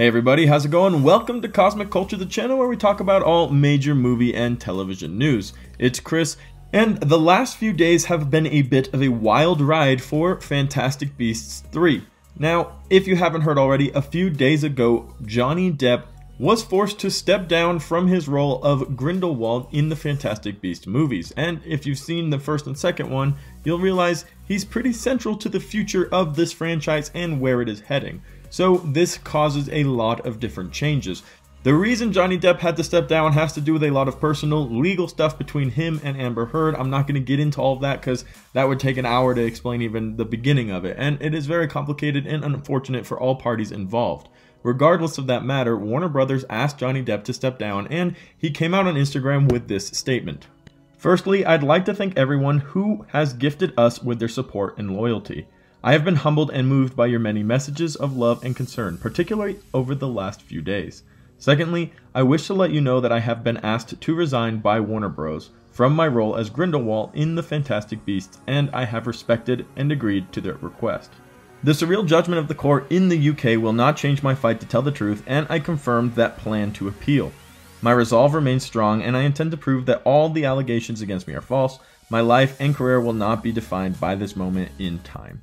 Hey everybody, how's it going? Welcome to Cosmic Culture, the channel where we talk about all major movie and television news. It's Chris, and the last few days have been a bit of a wild ride for Fantastic Beasts 3. Now, if you haven't heard already, a few days ago, Johnny Depp was forced to step down from his role of Grindelwald in the Fantastic Beast movies. And if you've seen the first and second one, you'll realize he's pretty central to the future of this franchise and where it is heading. So this causes a lot of different changes. The reason Johnny Depp had to step down has to do with a lot of personal legal stuff between him and Amber Heard. I'm not going to get into all of that because that would take an hour to explain even the beginning of it, and it is very complicated and unfortunate for all parties involved. Regardless of that matter, Warner Brothers asked Johnny Depp to step down, and he came out on Instagram with this statement. Firstly, I'd like to thank everyone who has gifted us with their support and loyalty. I have been humbled and moved by your many messages of love and concern, particularly over the last few days. Secondly, I wish to let you know that I have been asked to resign by Warner Bros. from my role as Grindelwald in The Fantastic Beasts, and I have respected and agreed to their request. The surreal judgment of the court in the UK will not change my fight to tell the truth, and I confirmed that plan to appeal. My resolve remains strong, and I intend to prove that all the allegations against me are false. My life and career will not be defined by this moment in time.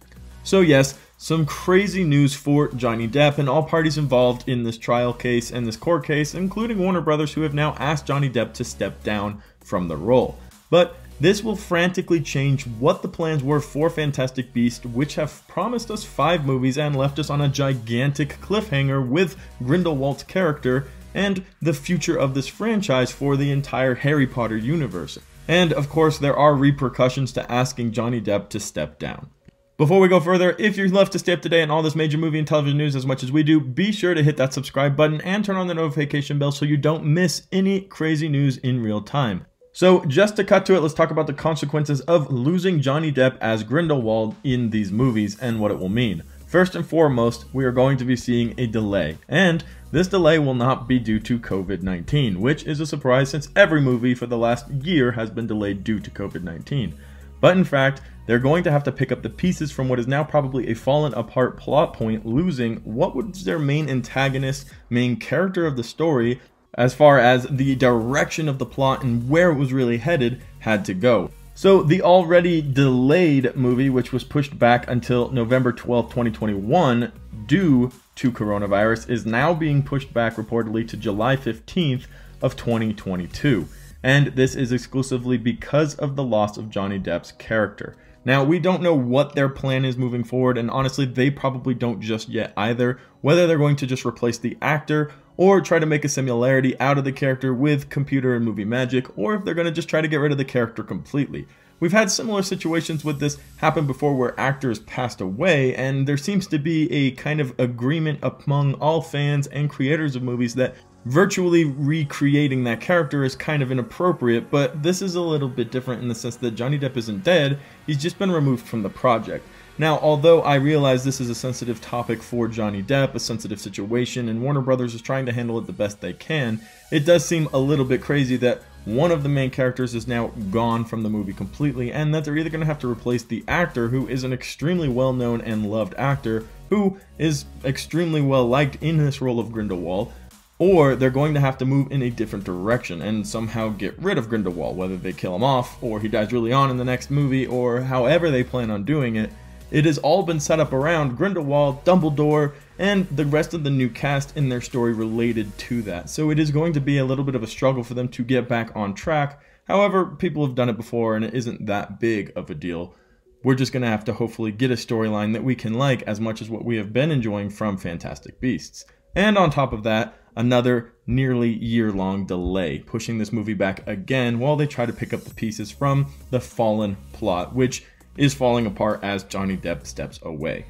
So yes, some crazy news for Johnny Depp and all parties involved in this trial case and this court case, including Warner Brothers, who have now asked Johnny Depp to step down from the role. But this will frantically change what the plans were for Fantastic Beast, which have promised us five movies and left us on a gigantic cliffhanger with Grindelwald's character and the future of this franchise for the entire Harry Potter universe. And of course, there are repercussions to asking Johnny Depp to step down. Before we go further, if you're left to stay up to date on all this major movie and television news as much as we do, be sure to hit that subscribe button and turn on the notification bell so you don't miss any crazy news in real time. So, just to cut to it, let's talk about the consequences of losing Johnny Depp as Grindelwald in these movies and what it will mean. First and foremost, we are going to be seeing a delay, and this delay will not be due to COVID 19, which is a surprise since every movie for the last year has been delayed due to COVID 19. But in fact, they're going to have to pick up the pieces from what is now probably a fallen apart plot point, losing what was their main antagonist, main character of the story, as far as the direction of the plot and where it was really headed had to go. So the already delayed movie, which was pushed back until November 12, 2021, due to coronavirus, is now being pushed back reportedly to July 15th of 2022 and this is exclusively because of the loss of Johnny Depp's character. Now, we don't know what their plan is moving forward, and honestly, they probably don't just yet either. Whether they're going to just replace the actor or try to make a similarity out of the character with computer and movie magic, or if they're going to just try to get rid of the character completely. We've had similar situations with this happen before where actors passed away, and there seems to be a kind of agreement among all fans and creators of movies that virtually recreating that character is kind of inappropriate, but this is a little bit different in the sense that Johnny Depp isn't dead, he's just been removed from the project. Now, although I realize this is a sensitive topic for Johnny Depp, a sensitive situation, and Warner Brothers is trying to handle it the best they can, it does seem a little bit crazy that one of the main characters is now gone from the movie completely, and that they're either going to have to replace the actor, who is an extremely well known and loved actor, who is extremely well liked in this role of Grindelwald, or they're going to have to move in a different direction and somehow get rid of Grindelwald, whether they kill him off, or he dies really on in the next movie, or however they plan on doing it. It has all been set up around Grindelwald, Dumbledore, and the rest of the new cast in their story related to that. So it is going to be a little bit of a struggle for them to get back on track. However, people have done it before and it isn't that big of a deal. We're just going to have to hopefully get a storyline that we can like as much as what we have been enjoying from Fantastic Beasts. And on top of that, another nearly year long delay, pushing this movie back again while they try to pick up the pieces from the fallen plot, which is falling apart as Johnny Depp steps away.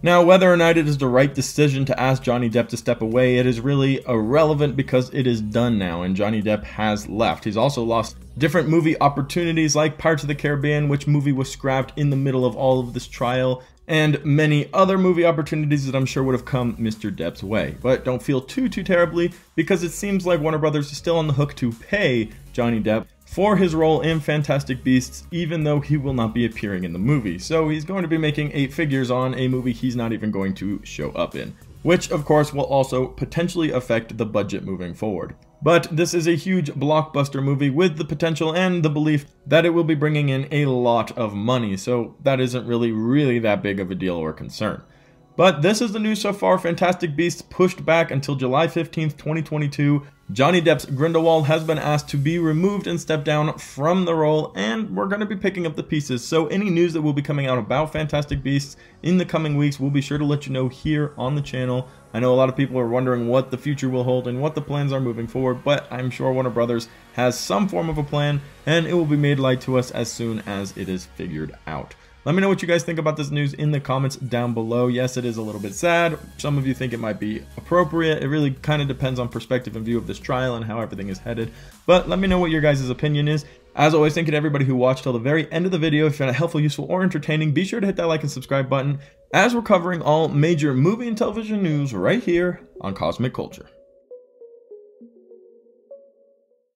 Now, whether or not it is the right decision to ask Johnny Depp to step away, it is really irrelevant because it is done now and Johnny Depp has left. He's also lost different movie opportunities like Pirates of the Caribbean, which movie was scrapped in the middle of all of this trial, and many other movie opportunities that I'm sure would have come Mr. Depp's way. But don't feel too, too terribly because it seems like Warner Brothers is still on the hook to pay Johnny Depp for his role in Fantastic Beasts, even though he will not be appearing in the movie. So he's going to be making eight figures on a movie he's not even going to show up in. which of course will also potentially affect the budget moving forward. But this is a huge blockbuster movie with the potential and the belief that it will be bringing in a lot of money, so that isn't really, really that big of a deal or concern. But this is the news so far. Fantastic Beasts pushed back until July 15th, 2022. Johnny Depp's Grindelwald has been asked to be removed and step down from the role, and we're going to be picking up the pieces. So, any news that will be coming out about Fantastic Beasts in the coming weeks, we'll be sure to let you know here on the channel. I know a lot of people are wondering what the future will hold and what the plans are moving forward, but I'm sure Warner Brothers has some form of a plan, and it will be made light to us as soon as it is figured out. Let me know what you guys think about this news in the comments down below. Yes, it is a little bit sad. Some of you think it might be appropriate. It really kind of depends on perspective and view of this trial and how everything is headed. But let me know what your guys' opinion is. As always, thank you to everybody who watched till the very end of the video. If you found it helpful, useful, or entertaining, be sure to hit that like and subscribe button as we're covering all major movie and television news right here on Cosmic Culture.